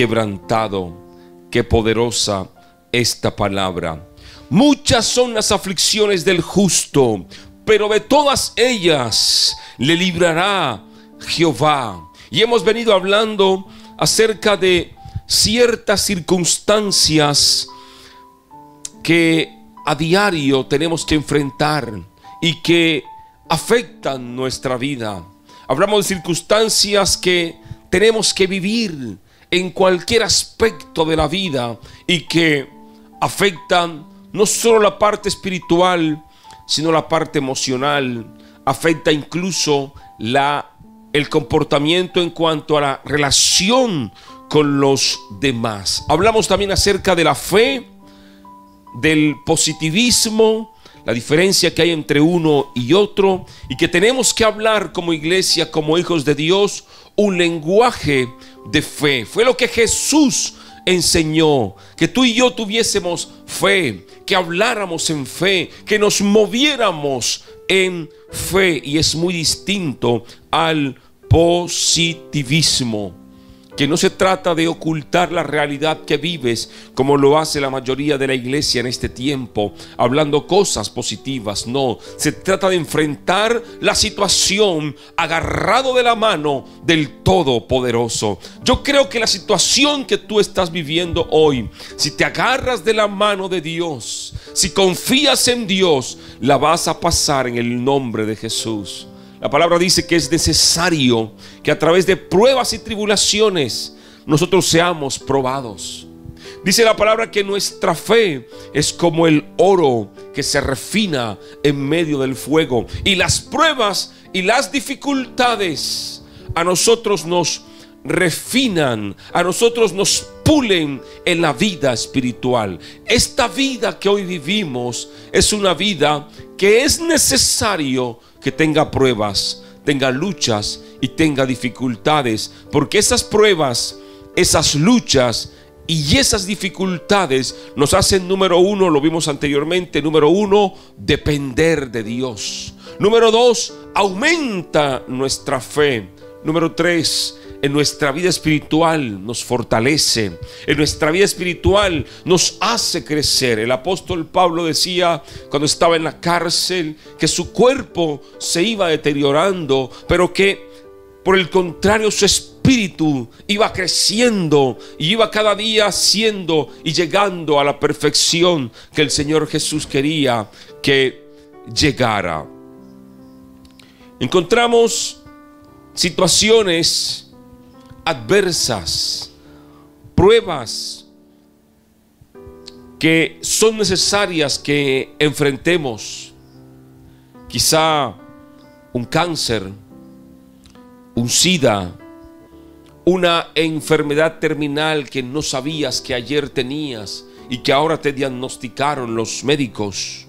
quebrantado. Qué poderosa esta palabra. Muchas son las aflicciones del justo, pero de todas ellas le librará Jehová. Y hemos venido hablando acerca de ciertas circunstancias que a diario tenemos que enfrentar y que afectan nuestra vida. Hablamos de circunstancias que tenemos que vivir en cualquier aspecto de la vida y que afectan no solo la parte espiritual, sino la parte emocional, afecta incluso la, el comportamiento en cuanto a la relación con los demás. Hablamos también acerca de la fe, del positivismo, la diferencia que hay entre uno y otro, y que tenemos que hablar como iglesia, como hijos de Dios, un lenguaje de fe. Fue lo que Jesús enseñó, que tú y yo tuviésemos fe, que habláramos en fe, que nos moviéramos en fe, y es muy distinto al positivismo que no se trata de ocultar la realidad que vives como lo hace la mayoría de la iglesia en este tiempo, hablando cosas positivas, no, se trata de enfrentar la situación agarrado de la mano del Todopoderoso. Yo creo que la situación que tú estás viviendo hoy, si te agarras de la mano de Dios, si confías en Dios, la vas a pasar en el nombre de Jesús. La palabra dice que es necesario que a través de pruebas y tribulaciones nosotros seamos probados. Dice la palabra que nuestra fe es como el oro que se refina en medio del fuego. Y las pruebas y las dificultades a nosotros nos refinan, a nosotros nos pulen en la vida espiritual. Esta vida que hoy vivimos es una vida que es necesario que tenga pruebas, tenga luchas y tenga dificultades, porque esas pruebas, esas luchas y esas dificultades nos hacen, número uno, lo vimos anteriormente, número uno, depender de Dios. Número dos, aumenta nuestra fe. Número tres, en nuestra vida espiritual nos fortalece, en nuestra vida espiritual nos hace crecer. El apóstol Pablo decía cuando estaba en la cárcel que su cuerpo se iba deteriorando, pero que por el contrario su espíritu iba creciendo y iba cada día siendo y llegando a la perfección que el Señor Jesús quería que llegara. Encontramos situaciones adversas, pruebas que son necesarias que enfrentemos. Quizá un cáncer, un SIDA, una enfermedad terminal que no sabías que ayer tenías y que ahora te diagnosticaron los médicos.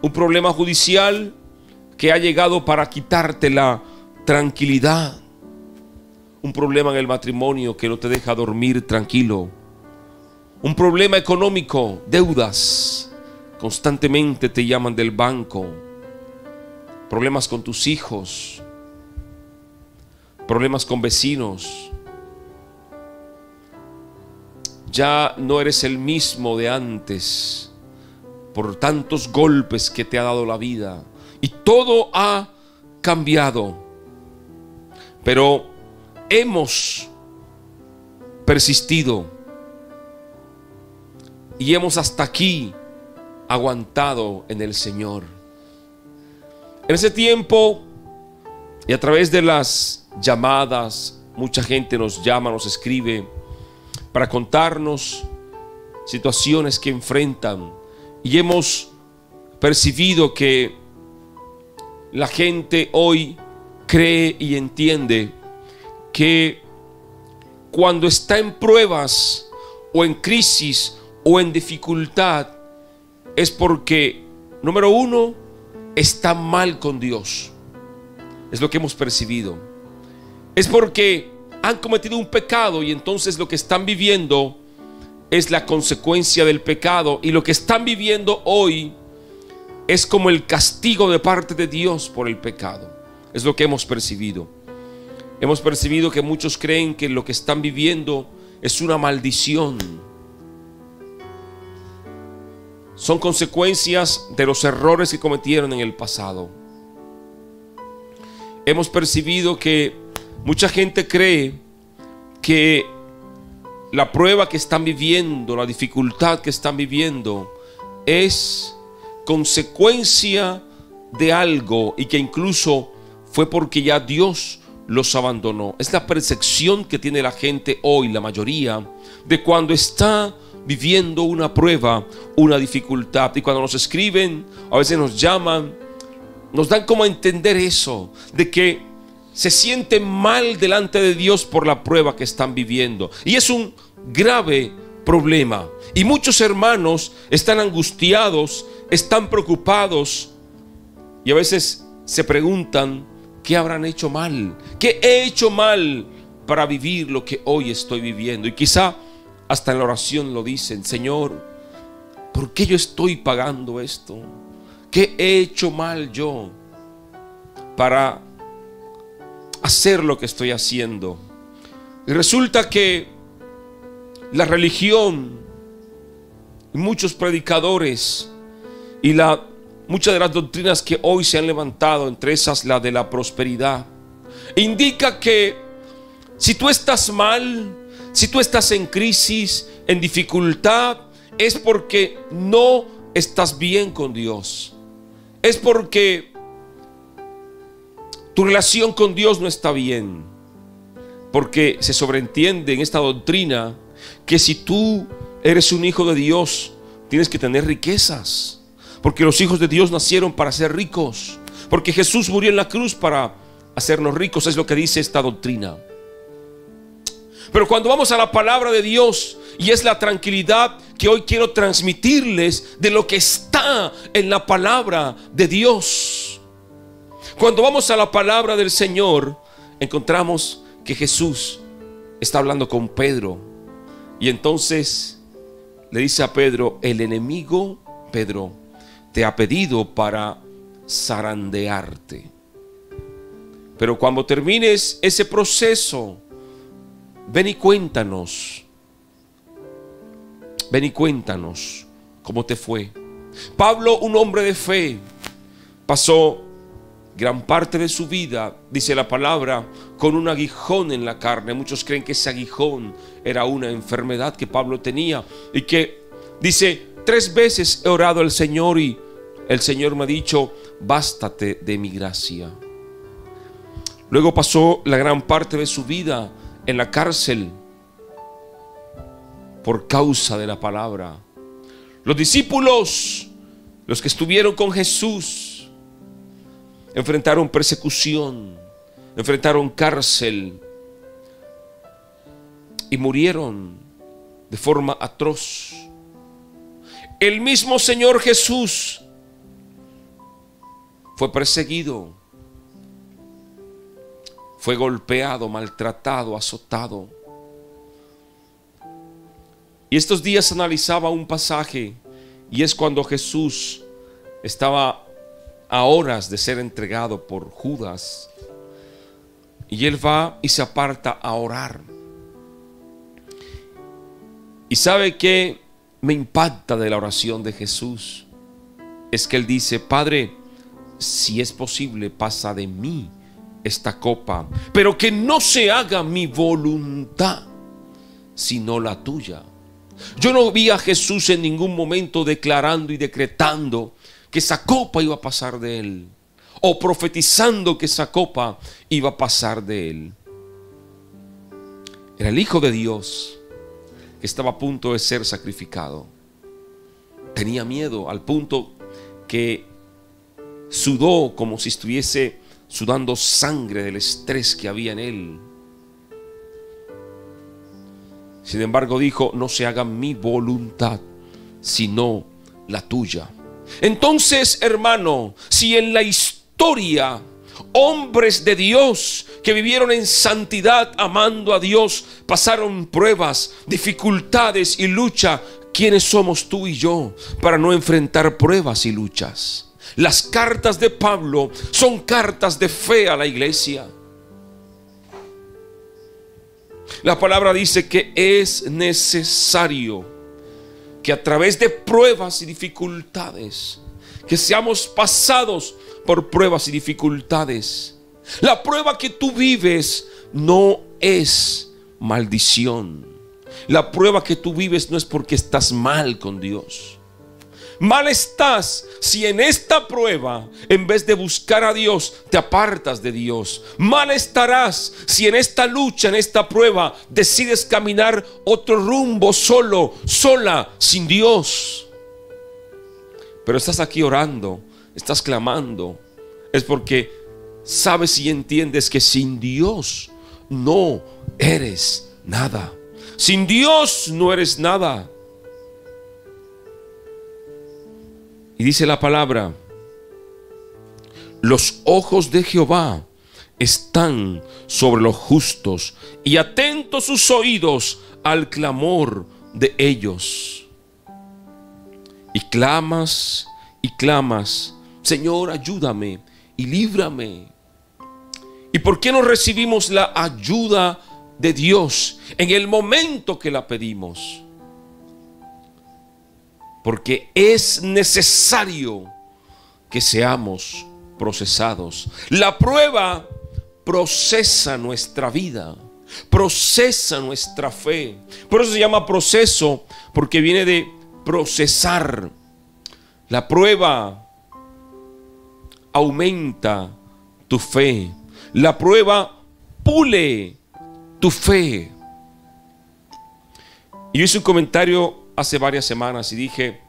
Un problema judicial que ha llegado para quitarte la tranquilidad un problema en el matrimonio que no te deja dormir tranquilo, un problema económico, deudas, constantemente te llaman del banco, problemas con tus hijos, problemas con vecinos, ya no eres el mismo de antes por tantos golpes que te ha dado la vida y todo ha cambiado. Pero hemos persistido y hemos hasta aquí aguantado en el Señor. En ese tiempo y a través de las llamadas, mucha gente nos llama, nos escribe para contarnos situaciones que enfrentan y hemos percibido que la gente hoy cree y entiende que cuando está en pruebas o en crisis o en dificultad es porque, número uno, está mal con Dios. Es lo que hemos percibido. Es porque han cometido un pecado y entonces lo que están viviendo es la consecuencia del pecado y lo que están viviendo hoy es como el castigo de parte de Dios por el pecado. Es lo que hemos percibido. Hemos percibido que muchos creen que lo que están viviendo es una maldición. Son consecuencias de los errores que cometieron en el pasado. Hemos percibido que mucha gente cree que la prueba que están viviendo, la dificultad que están viviendo, es consecuencia de algo y que incluso fue porque ya Dios los abandonó. Es la percepción que tiene la gente hoy, la mayoría, de cuando está viviendo una prueba, una dificultad. Y cuando nos escriben, a veces nos llaman, nos dan como a entender eso, de que se sienten mal delante de Dios por la prueba que están viviendo. Y es un grave problema. Y muchos hermanos están angustiados, están preocupados y a veces se preguntan, ¿qué habrán hecho mal? ¿Qué he hecho mal para vivir lo que hoy estoy viviendo? Y quizá hasta en la oración lo dicen, Señor, ¿por qué yo estoy pagando esto? ¿Qué he hecho mal yo para hacer lo que estoy haciendo? Y resulta que la religión, muchos predicadores y la, muchas de las doctrinas que hoy se han levantado, entre esas la de la prosperidad, indica que si tú estás mal, si tú estás en crisis, en dificultad, es porque no estás bien con Dios. Es porque tu relación con Dios no está bien. Porque se sobreentiende en esta doctrina que si tú eres un hijo de Dios, tienes que tener riquezas. Porque los hijos de Dios nacieron para ser ricos. Porque Jesús murió en la cruz para hacernos ricos. Es lo que dice esta doctrina. Pero cuando vamos a la palabra de Dios, y es la tranquilidad que hoy quiero transmitirles de lo que está en la palabra de Dios. Cuando vamos a la palabra del Señor, encontramos que Jesús está hablando con Pedro. Y entonces le dice a Pedro, el enemigo, Pedro, te ha pedido para zarandearte. Pero cuando termines ese proceso, Ven y cuéntanos. Ven y cuéntanos cómo te fue. Pablo, un hombre de fe, pasó gran parte de su vida, dice la palabra, con un aguijón en la carne. Muchos creen que ese aguijón era una enfermedad que Pablo tenía y que dice, tres veces he orado al Señor y el Señor me ha dicho, bástate de mi gracia. Luego pasó la gran parte de su vida en la cárcel por causa de la palabra. Los discípulos, los que estuvieron con Jesús, enfrentaron persecución, enfrentaron cárcel y murieron de forma atroz. El mismo Señor Jesús fue perseguido fue golpeado, maltratado, azotado. Y estos días analizaba un pasaje y es cuando Jesús estaba a horas de ser entregado por Judas. Y él va y se aparta a orar. Y sabe que me impacta de la oración de Jesús. Es que él dice, Padre, si es posible, pasa de mí esta copa, pero que no se haga mi voluntad, sino la tuya. Yo no vi a Jesús en ningún momento declarando y decretando que esa copa iba a pasar de él, o profetizando que esa copa iba a pasar de él. Era el Hijo de Dios que estaba a punto de ser sacrificado. Tenía miedo al punto que sudó como si estuviese sudando sangre del estrés que había en él. Sin embargo dijo, no se haga mi voluntad, sino la tuya. Entonces, hermano, si en la historia hombres de Dios que vivieron en santidad amando a Dios, pasaron pruebas, dificultades y lucha, ¿quiénes somos tú y yo para no enfrentar pruebas y luchas? Las cartas de Pablo son cartas de fe a la iglesia. La palabra dice que es necesario que a través de pruebas y dificultades, que seamos pasados por pruebas y dificultades. La prueba que tú vives no es maldición. La prueba que tú vives no es porque estás mal con Dios. Mal estás si en esta prueba, en vez de buscar a Dios, te apartas de Dios. Mal estarás si en esta lucha, en esta prueba, decides caminar otro rumbo solo, sola, sin Dios. Pero estás aquí orando, estás clamando. Es porque sabes y entiendes que sin Dios no eres nada. Sin Dios no eres nada. Y dice la palabra, los ojos de Jehová están sobre los justos y atentos sus oídos al clamor de ellos. Y clamas y clamas, Señor, ayúdame y líbrame. ¿Y por qué no recibimos la ayuda de Dios en el momento que la pedimos? Porque es necesario que seamos procesados. La prueba procesa nuestra vida, procesa nuestra fe. Por eso se llama proceso, porque viene de procesar. La prueba aumenta tu fe. La prueba pule tu fe. Y yo hice un comentario hace varias semanas y dije,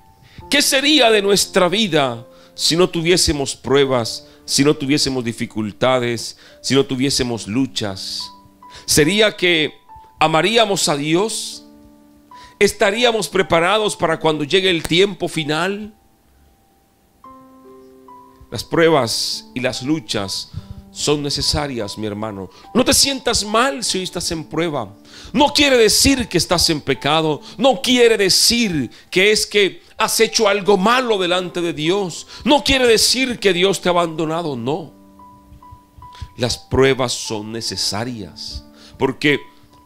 ¿qué sería de nuestra vida si no tuviésemos pruebas, si no tuviésemos dificultades, si no tuviésemos luchas? ¿Sería que amaríamos a Dios? ¿Estaríamos preparados para cuando llegue el tiempo final? Las pruebas y las luchas son necesarias, mi hermano. No te sientas mal si hoy estás en prueba. No quiere decir que estás en pecado. No quiere decir que es que has hecho algo malo delante de Dios. No quiere decir que Dios te ha abandonado. No. Las pruebas son necesarias porque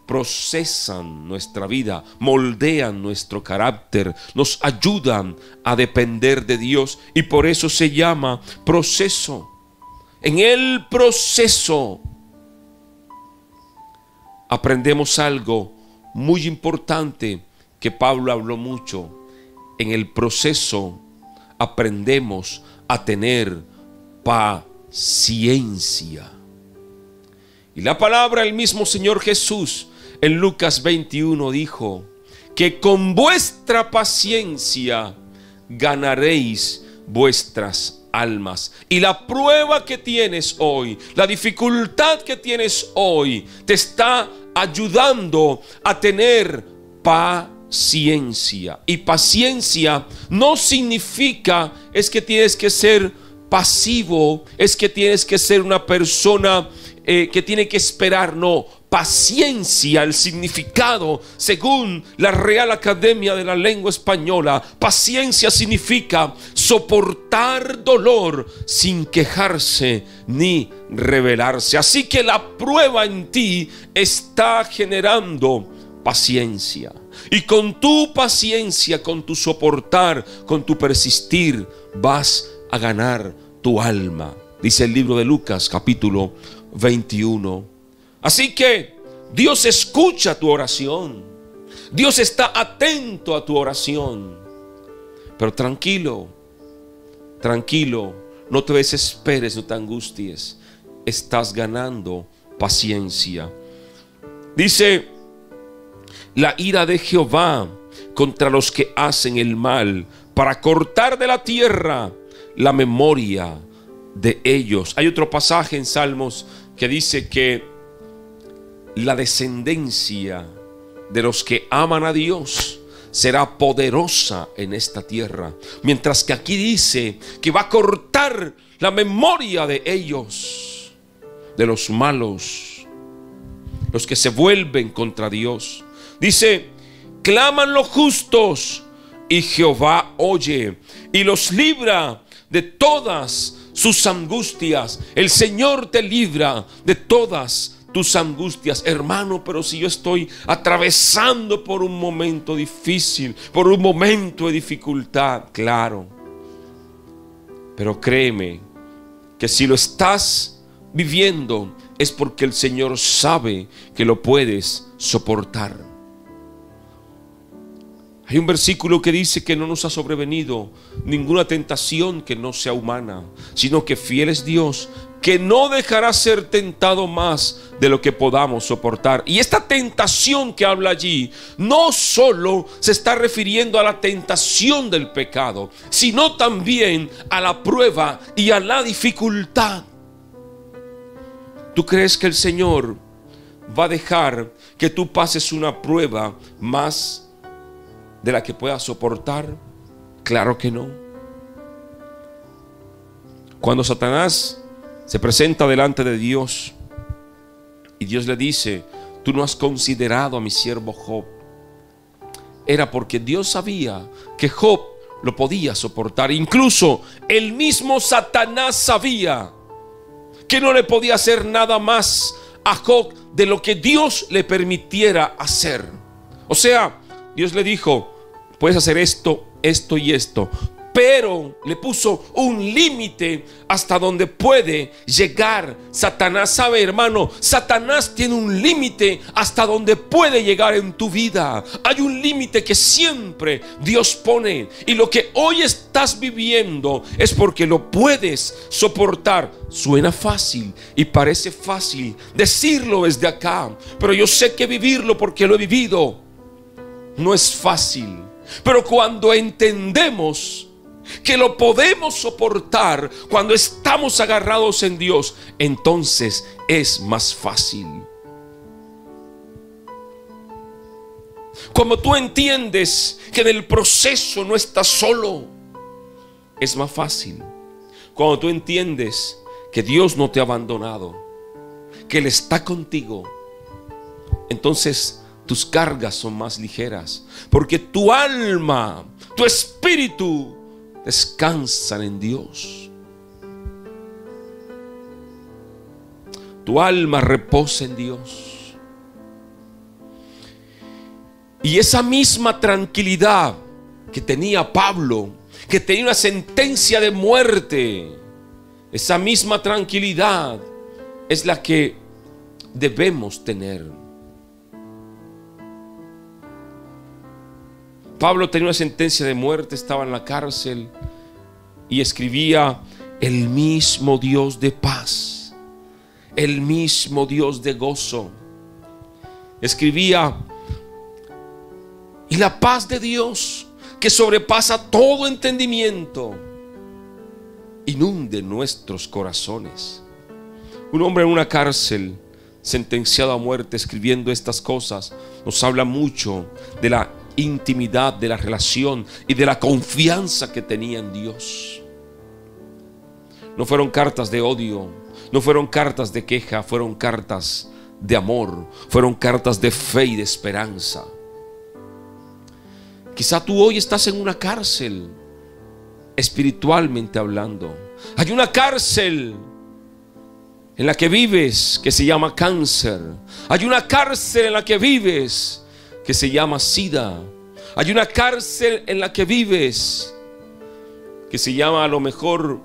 procesan nuestra vida, moldean nuestro carácter, nos ayudan a depender de Dios y por eso se llama proceso. En el proceso aprendemos algo muy importante que Pablo habló mucho. En el proceso aprendemos a tener paciencia. Y la palabra el mismo Señor Jesús en Lucas 21 dijo que con vuestra paciencia ganaréis vuestras almas. Y la prueba que tienes hoy, la dificultad que tienes hoy, te está ayudando a tener paciencia. Y paciencia no significa es que tienes que ser pasivo, es que tienes que ser una persona eh, que tiene que esperar, no paciencia, el significado, según la Real Academia de la Lengua Española, paciencia significa soportar dolor sin quejarse ni rebelarse. Así que la prueba en ti está generando paciencia. Y con tu paciencia, con tu soportar, con tu persistir, vas a ganar tu alma. Dice el libro de Lucas capítulo 21 Así que Dios escucha tu oración. Dios está atento a tu oración. Pero tranquilo, tranquilo, no te desesperes, no te angusties. Estás ganando paciencia. Dice, la ira de Jehová contra los que hacen el mal, para cortar de la tierra la memoria de ellos. Hay otro pasaje en Salmos que dice que la descendencia de los que aman a Dios será poderosa en esta tierra. Mientras que aquí dice que va a cortar la memoria de ellos, de los malos, los que se vuelven contra Dios. Dice, claman los justos y Jehová oye y los libra de todas sus angustias. El Señor te libra de todas tus angustias. Hermano, pero si yo estoy atravesando por un momento difícil, por un momento de dificultad, claro. Pero créeme que si lo estás viviendo es porque el Señor sabe que lo puedes soportar. Hay un versículo que dice que no nos ha sobrevenido ninguna tentación que no sea humana, sino que fiel es Dios, que no dejará ser tentado más de lo que podamos soportar. Y esta tentación que habla allí no solo se está refiriendo a la tentación del pecado, sino también a la prueba y a la dificultad. ¿Tú crees que el Señor va a dejar que tú pases una prueba más de la que pueda soportar? Claro que no. Cuando Satanás se presenta delante de Dios y Dios le dice, tú no has considerado a mi siervo Job, era porque Dios sabía que Job lo podía soportar. Incluso el mismo Satanás sabía que no le podía hacer nada más a Job de lo que Dios le permitiera hacer. O sea, Dios le dijo, puedes hacer esto, esto y esto. Pero le puso un límite hasta donde puede llegar Satanás. Sabe, hermano, Satanás tiene un límite hasta donde puede llegar en tu vida. Hay un límite que siempre Dios pone. Y lo que hoy estás viviendo es porque lo puedes soportar. Suena fácil y parece fácil decirlo desde acá. Pero yo sé que vivirlo porque lo he vivido no es fácil. Pero cuando entendemos que lo podemos soportar cuando estamos agarrados en Dios, entonces es más fácil. Como tú entiendes que en el proceso no estás solo, es más fácil. Cuando tú entiendes que Dios no te ha abandonado, que Él está contigo, entonces tus cargas son más ligeras, porque tu alma, tu espíritu descansan en Dios. Tu alma reposa en Dios. Y esa misma tranquilidad que tenía Pablo, que tenía una sentencia de muerte, esa misma tranquilidad es la que debemos tener. Pablo tenía una sentencia de muerte, estaba en la cárcel y escribía, el mismo Dios de paz, el mismo Dios de gozo. Escribía, y la paz de Dios, que sobrepasa todo entendimiento, inunde nuestros corazones. Un hombre en una cárcel, sentenciado a muerte, escribiendo estas cosas, nos habla mucho de la intimidad, de la relación y de la confianza que tenía en Dios. No fueron cartas de odio, no fueron cartas de queja, fueron cartas de amor, fueron cartas de fe y de esperanza. Quizá tú hoy estás en una cárcel, espiritualmente hablando. Hay una cárcel en la que vives que se llama cáncer. Hay una cárcel en la que vives que se llama SIDA. Hay una cárcel en la que vives que se llama a lo mejor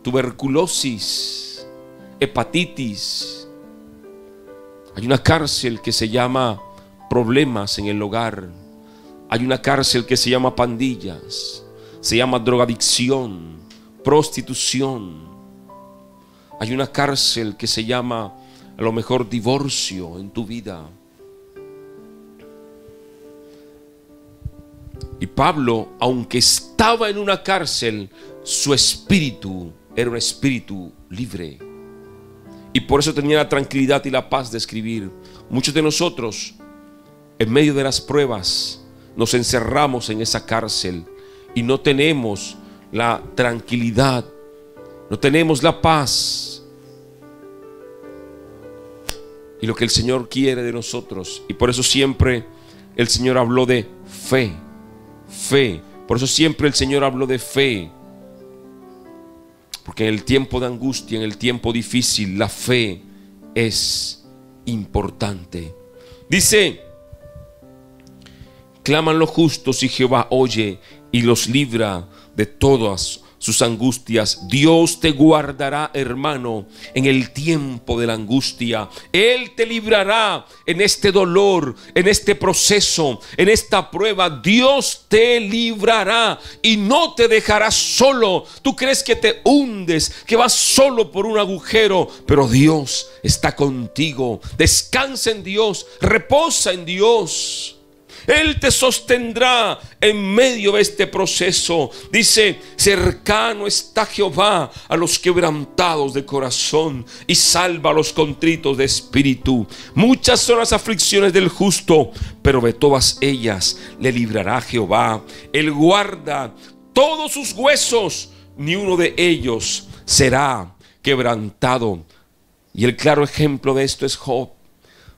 tuberculosis, hepatitis. Hay una cárcel que se llama problemas en el hogar. Hay una cárcel que se llama pandillas. Se llama drogadicción, prostitución. Hay una cárcel que se llama a lo mejor divorcio en tu vida. Y Pablo, aunque estaba en una cárcel, su espíritu era un espíritu libre. Y por eso tenía la tranquilidad y la paz de escribir. Muchos de nosotros, en medio de las pruebas, nos encerramos en esa cárcel y no tenemos la tranquilidad, no tenemos la paz. Y lo que el Señor quiere de nosotros. Y por eso siempre el Señor habló de fe fe. Por eso siempre el Señor habló de fe. Porque en el tiempo de angustia, en el tiempo difícil, la fe es importante. Dice, claman los justos y Jehová oye y los libra de todas sus angustias. Dios te guardará, hermano, en el tiempo de la angustia. Él te librará en este dolor, en este proceso, en esta prueba. Dios te librará y no te dejará solo. Tú crees que te hundes, que vas solo por un agujero, pero Dios está contigo. Descansa en Dios, reposa en Dios. Él te sostendrá en medio de este proceso. Dice, cercano está Jehová a los quebrantados de corazón y salva a los contritos de espíritu. Muchas son las aflicciones del justo, pero de todas ellas le librará Jehová. Él guarda todos sus huesos, ni uno de ellos será quebrantado. Y el claro ejemplo de esto es Job.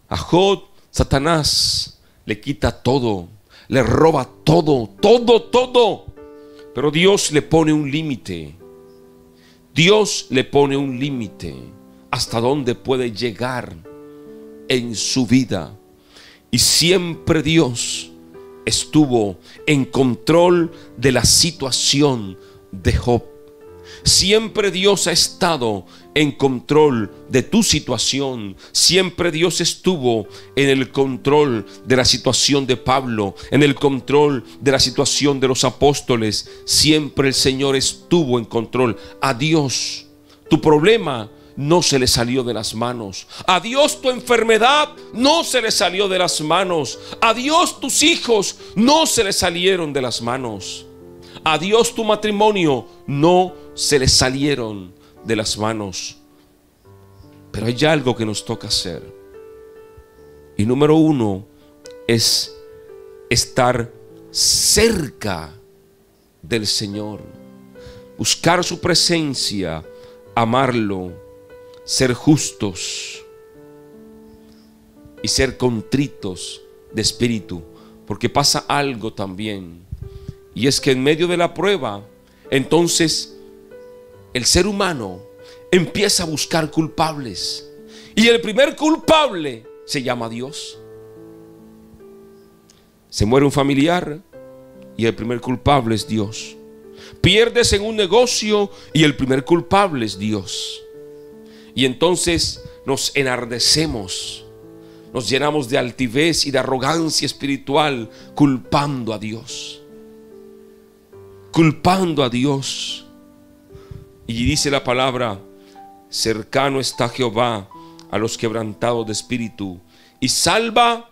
A Job, Satanás le quita todo, le roba todo, todo, todo. Pero Dios le pone un límite. Dios le pone un límite hasta dónde puede llegar en su vida. Y siempre Dios estuvo en control de la situación de Job. Siempre Dios ha estado en control de tu situación. Siempre Dios estuvo en el control de la situación de Pablo, en el control de la situación de los apóstoles. Siempre el Señor estuvo en control. A Dios, tu problema no se le salió de las manos. A Dios tu enfermedad no se le salió de las manos. A Dios tus hijos no se le salieron de las manos. A Dios tu matrimonio no se les salieron de las manos. Pero hay algo que nos toca hacer. Y número uno es estar cerca del Señor. Buscar su presencia, amarlo, ser justos y ser contritos de espíritu. Porque pasa algo también. Y es que en medio de la prueba, entonces el ser humano empieza a buscar culpables. Y el primer culpable se llama Dios. Se muere un familiar y el primer culpable es Dios. Pierdes en un negocio y el primer culpable es Dios. Y entonces nos enardecemos, nos llenamos de altivez y de arrogancia espiritual culpando a Dios. Culpando a Dios. Y dice la palabra, cercano está Jehová a los quebrantados de espíritu y salva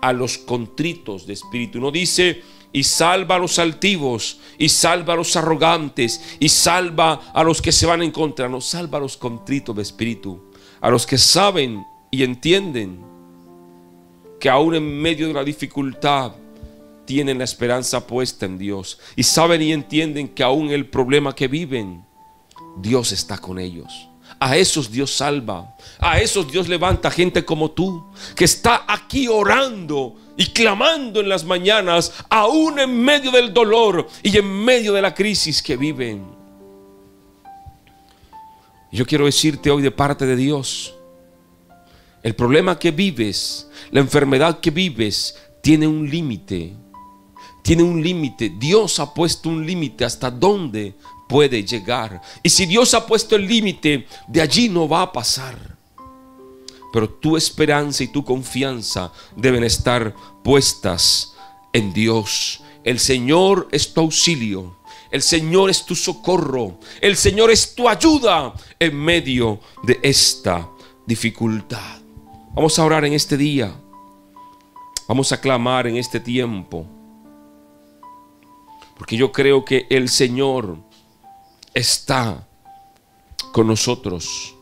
a los contritos de espíritu. No dice y salva a los altivos y salva a los arrogantes y salva a los que se van en contra. No, salva a los contritos de espíritu, a los que saben y entienden que aún en medio de la dificultad tienen la esperanza puesta en Dios y saben y entienden que aún el problema que viven Dios está con ellos. A esos Dios salva. A esos Dios levanta gente como tú, que está aquí orando y clamando en las mañanas, aún en medio del dolor y en medio de la crisis que viven. Yo quiero decirte hoy de parte de Dios, el problema que vives, la enfermedad que vives, tiene un límite. Tiene un límite. Dios ha puesto un límite hasta dónde puede llegar. Y si Dios ha puesto el límite, de allí no va a pasar. Pero tu esperanza y tu confianza deben estar puestas en Dios. El Señor es tu auxilio. El Señor es tu socorro. El Señor es tu ayuda en medio de esta dificultad. Vamos a orar en este día. Vamos a clamar en este tiempo. Porque yo creo que el Señor está con nosotros.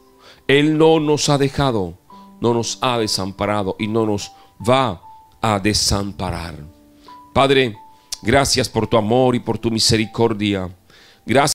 Él no nos ha dejado, no nos ha desamparado y no nos va a desamparar. Padre, gracias por tu amor y por tu misericordia. Gracias